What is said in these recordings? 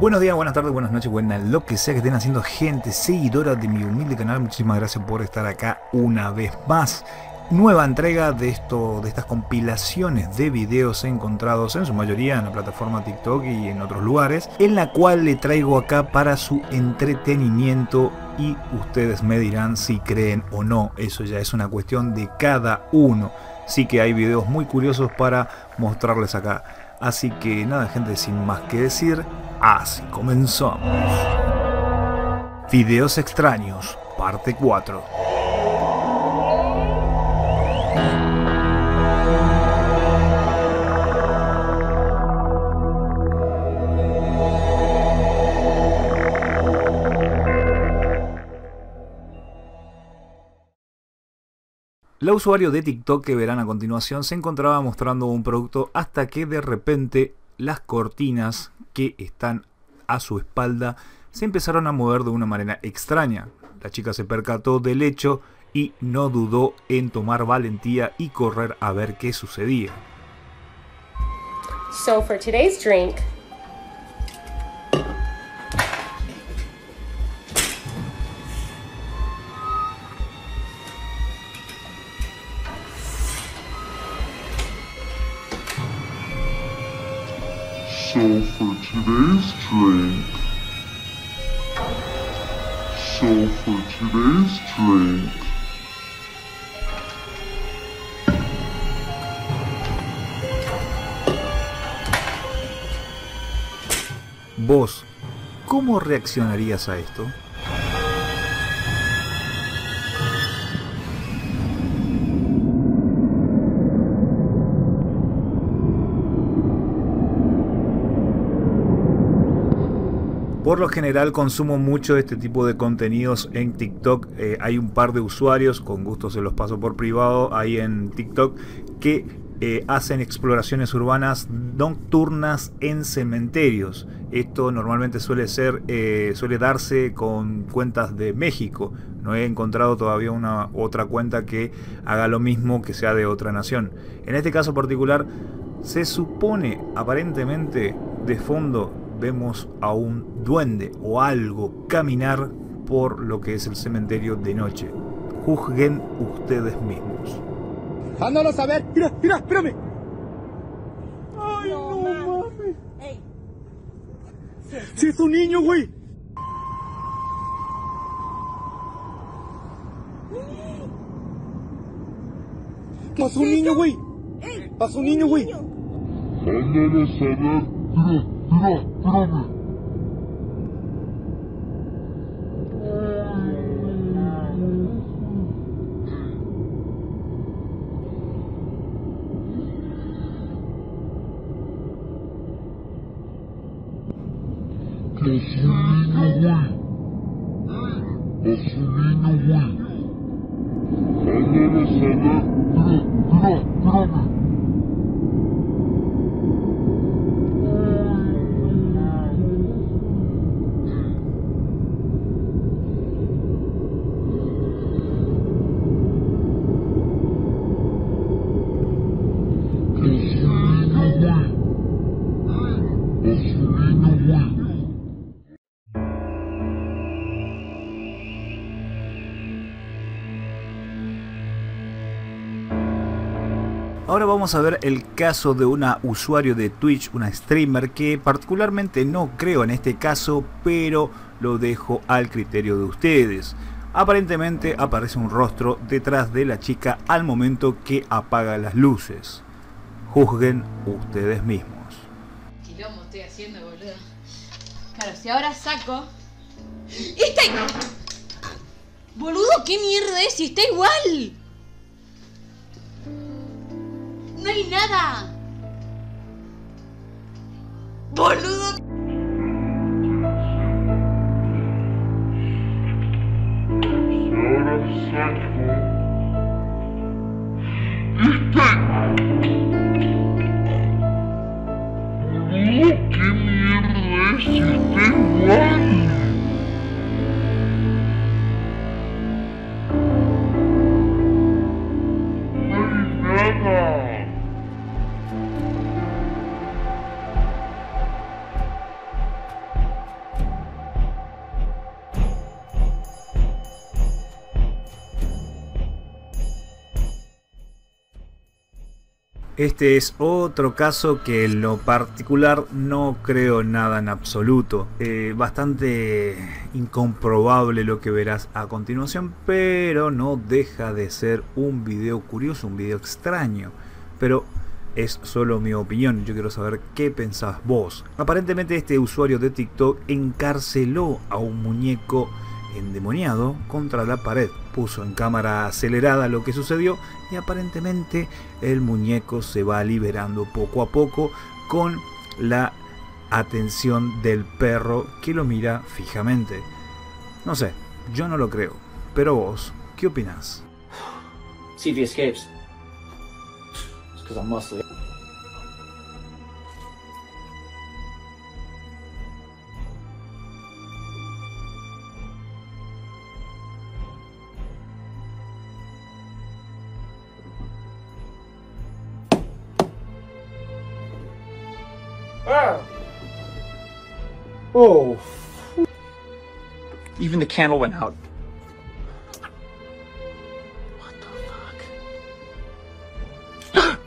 Buenos días, buenas tardes, buenas noches, buenas lo que sea que estén haciendo gente seguidora de mi humilde canal. Muchísimas gracias por estar acá una vez más. Nueva entrega de de estas compilaciones de videos encontrados en su mayoría en la plataforma TikTok y en otros lugares, en la cual le traigo acá para su entretenimiento y ustedes me dirán si creen o no. Eso ya es una cuestión de cada uno. Sí que hay videos muy curiosos para mostrarles acá. Así que nada, gente, sin más que decir, así comenzamos. Videos extraños, parte 4. La usuario de TikTok que verán a continuación se encontraba mostrando un producto hasta que de repente las cortinas que están a su espalda se empezaron a mover de una manera extraña. La chica se percató del hecho y no dudó en tomar valentía y correr a ver qué sucedía. So for today's drink, So for today's drink. So for today's drink. Vos, ¿cómo reaccionarías a esto? Por lo general consumo mucho este tipo de contenidos en TikTok. Eh, hay un par de usuarios, con gusto se los paso por privado, ahí en TikTok, que eh, hacen exploraciones urbanas nocturnas en cementerios. Esto normalmente suele ser, eh, suele darse con cuentas de México. No he encontrado todavía una otra cuenta que haga lo mismo que sea de otra nación. En este caso particular, se supone aparentemente de fondo vemos a un duende o algo caminar por lo que es el cementerio de noche. Juzguen ustedes mismos. Ándalos a ver. Mira, mira, espérame. Ay, no, mames. Si es un niño, güey. Pasó un niño, güey. Pasó un niño, güey. Ándalos a ver. Mira, mira, espérame. Pasó un niño, güey. Pasó un niño, güey. Ándalos Ahora vamos a ver el caso de una usuario de Twitch, una streamer que particularmente no creo en este caso, pero lo dejo al criterio de ustedes. Aparentemente aparece un rostro detrás de la chica al momento que apaga las luces. Juzguen ustedes mismos. quilombo estoy haciendo, boludo. Claro, si ahora saco. ¡Está igual! Boludo, ¿qué mierda es? Está igual. No hay nada. Boludo. Este es otro caso que en lo particular no creo nada en absoluto. Eh, bastante incomprobable lo que verás a continuación, pero no deja de ser un video curioso, un video extraño. Pero es solo mi opinión, yo quiero saber qué pensás vos. Aparentemente este usuario de TikTok encarceló a un muñeco endemoniado contra la pared. Puso en cámara acelerada lo que sucedió y aparentemente el muñeco se va liberando poco a poco con la atención del perro que lo mira fijamente. No sé, yo no lo creo, pero vos, ¿qué opinás? Escapes. Oh. Even the candle went out.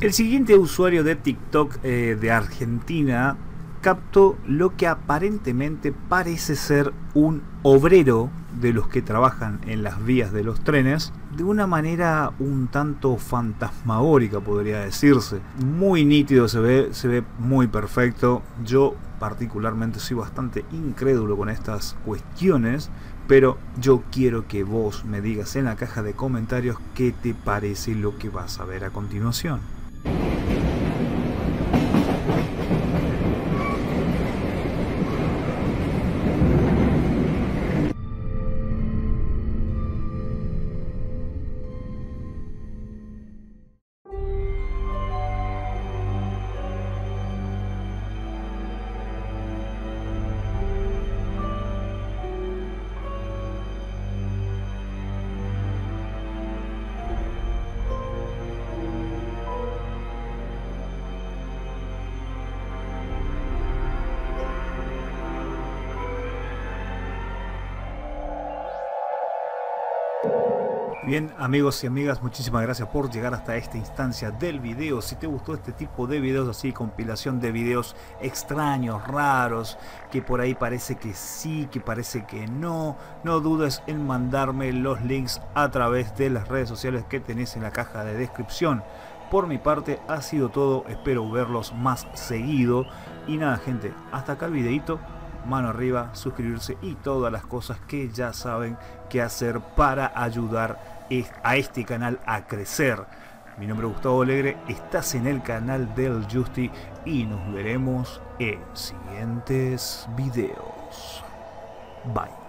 El siguiente usuario de TikTok eh, de Argentina captó lo que aparentemente parece ser un obrero de los que trabajan en las vías de los trenes de una manera un tanto fantasmagórica podría decirse. Muy nítido se ve, se ve muy perfecto. Yo particularmente soy bastante incrédulo con estas cuestiones, pero yo quiero que vos me digas en la caja de comentarios qué te parece lo que vas a ver a continuación. Bien amigos y amigas, muchísimas gracias por llegar hasta esta instancia del video. Si te gustó este tipo de videos así, compilación de videos extraños, raros, que por ahí parece que sí, que parece que no, no dudes en mandarme los links a través de las redes sociales que tenés en la caja de descripción. Por mi parte ha sido todo, espero verlos más seguido. Y nada gente, hasta acá el videito mano arriba, suscribirse y todas las cosas que ya saben que hacer para ayudar a este canal a crecer. Mi nombre es Gustavo Alegre, estás en el canal del Justi y nos veremos en siguientes videos. Bye.